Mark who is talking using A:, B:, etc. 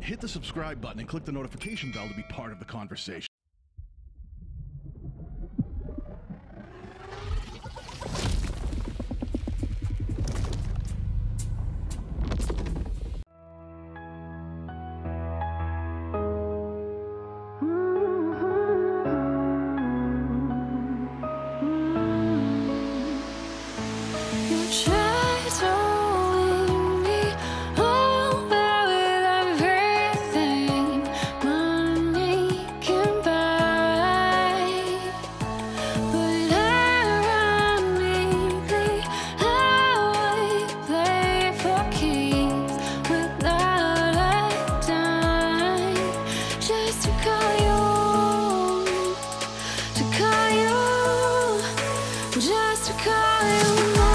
A: hit the subscribe button and click the notification bell to be part of the conversation.
B: Just to call you.